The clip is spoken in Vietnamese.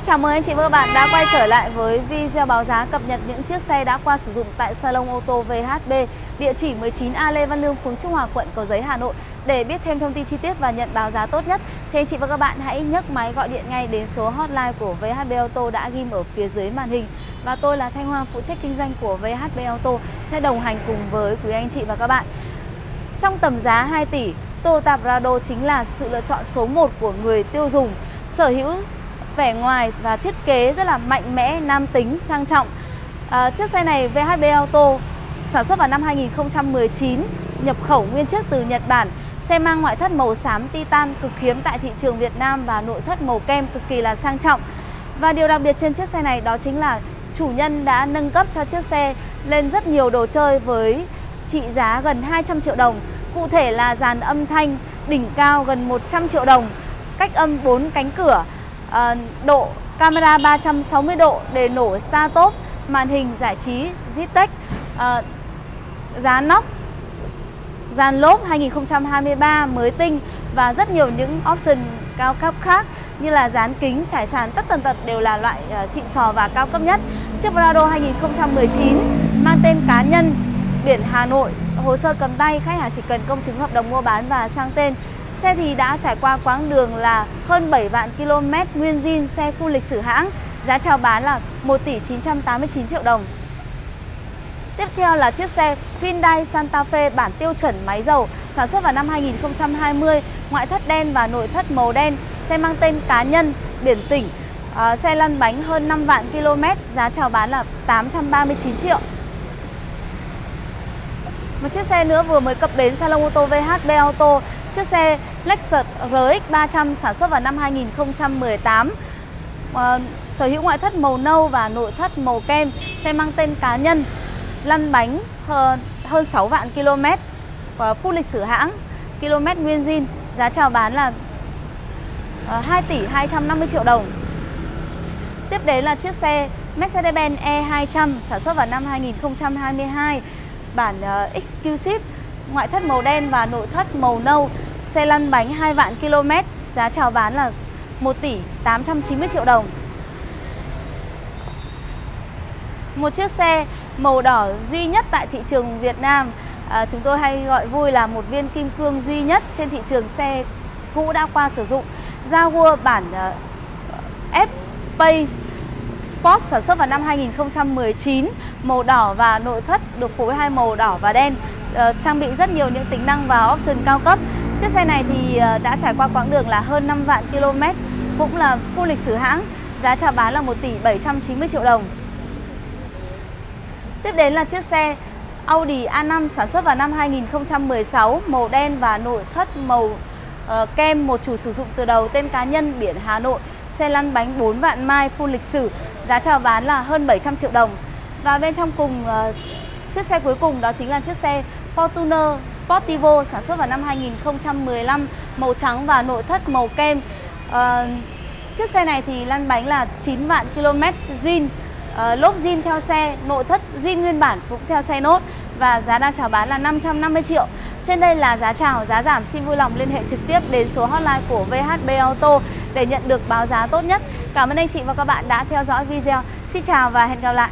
Xin chào mừng anh chị và các bạn đã quay trở lại với video báo giá cập nhật những chiếc xe đã qua sử dụng tại Salon ô tô VHB, địa chỉ 19A Lê Văn Lương, phường Trung Hòa, quận Cầu Giấy, Hà Nội. Để biết thêm thông tin chi tiết và nhận báo giá tốt nhất thì anh chị và các bạn hãy nhấc máy gọi điện ngay đến số hotline của VHB Auto đã ghim ở phía dưới màn hình. Và tôi là Thanh Hoa, phụ trách kinh doanh của VHB Auto sẽ đồng hành cùng với quý anh chị và các bạn. Trong tầm giá 2 tỷ, Toyota Prado chính là sự lựa chọn số 1 của người tiêu dùng sở hữu vẻ ngoài và thiết kế rất là mạnh mẽ, nam tính, sang trọng. À, chiếc xe này VHB Auto sản xuất vào năm 2019, nhập khẩu nguyên chiếc từ Nhật Bản. Xe mang ngoại thất màu xám titan cực hiếm tại thị trường Việt Nam và nội thất màu kem cực kỳ là sang trọng. Và điều đặc biệt trên chiếc xe này đó chính là chủ nhân đã nâng cấp cho chiếc xe lên rất nhiều đồ chơi với trị giá gần 200 triệu đồng. Cụ thể là dàn âm thanh đỉnh cao gần 100 triệu đồng, cách âm 4 cánh cửa, Ờ, độ camera 360 độ để nổ start top màn hình giải trí Zitech, ờ, giá nóc dàn lốp 2023 mới tinh và rất nhiều những option cao cấp khác như là dán kính, trải sàn tất tần tật đều là loại uh, xịn sò và cao cấp nhất. Chiếc Prado 2019 mang tên cá nhân, biển Hà Nội, hồ sơ cầm tay, khách hàng chỉ cần công chứng hợp đồng mua bán và sang tên. Xe thì đã trải qua quãng đường là hơn 7 vạn km nguyên zin xe full lịch sử hãng. Giá chào bán là 1 tỷ 989 triệu đồng. Tiếp theo là chiếc xe Hyundai Santa Fe bản tiêu chuẩn máy dầu sản xuất vào năm 2020, ngoại thất đen và nội thất màu đen, xe mang tên cá nhân, biển tỉnh, à, xe lăn bánh hơn 5 vạn km, giá chào bán là 839 triệu. Một chiếc xe nữa vừa mới cập bến Salon ô tô VHB Auto Chiếc xe Lexus RX 300 sản xuất vào năm 2018 à, ờ, Sở hữu ngoại thất màu nâu và nội thất màu kem Xe mang tên cá nhân Lăn bánh hơn, hơn 6 vạn km và Full lịch sử hãng Km nguyên zin. Giá chào bán là ờ, 2 tỷ 250 triệu đồng. Tiếp đến là chiếc xe Mercedes-Benz E200 sản xuất vào năm 2022 Bản uh, Exclusive ngoại thất màu đen và nội thất màu nâu, xe lăn bánh 2 vạn km, giá chào bán là 1 tỷ 890 triệu đồng. Một chiếc xe màu đỏ duy nhất tại thị trường Việt Nam, à, chúng tôi hay gọi vui là một viên kim cương duy nhất trên thị trường xe cũ đã qua sử dụng. Jaguar bản à, uh, F-Pace Sport sản xuất vào năm 2019 màu đỏ và nội thất được phối hai màu đỏ và đen uh, trang bị rất nhiều những tính năng và option cao cấp chiếc xe này thì ờ, đã trải qua quãng đường là hơn 5 vạn km cũng là khu lịch sử hãng giá chào bán là 1 tỷ 790 triệu đồng. Tiếp đến là chiếc xe Audi A5 sản xuất vào năm 2016 màu đen và nội thất màu uh, kem một chủ sử dụng từ đầu tên cá nhân biển Hà Nội. Xe lăn bánh 4 vạn mai full lịch sử Giá chào bán là hơn 700 triệu đồng. Và bên trong cùng uh, chiếc xe cuối cùng đó chính là chiếc xe Fortuner Sportivo sản xuất vào năm 2015 Màu trắng và nội thất màu kem À, Chiếc xe này thì lăn bánh là 9 vạn km zin à, Lốp zin theo xe, nội thất zin nguyên bản cũng theo xe nốt Và giá đang chào bán là 550 triệu trên đây là giá chào, giá giảm xin vui lòng liên hệ trực tiếp đến số hotline của VHB Auto để nhận được báo giá tốt nhất. Cảm ơn anh chị và các bạn đã theo dõi video. Xin chào và hẹn gặp lại.